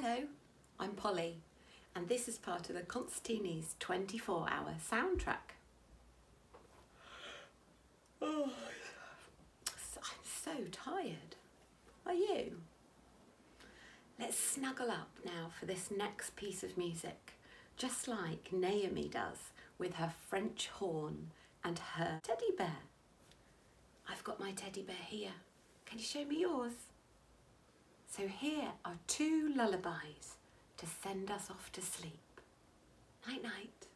Hello, I'm Polly, and this is part of the Concerteenies 24 hour soundtrack. Oh, I'm so tired. Are you? Let's snuggle up now for this next piece of music, just like Naomi does with her French horn and her teddy bear. I've got my teddy bear here. Can you show me yours? So here are two lullabies to send us off to sleep. Night night.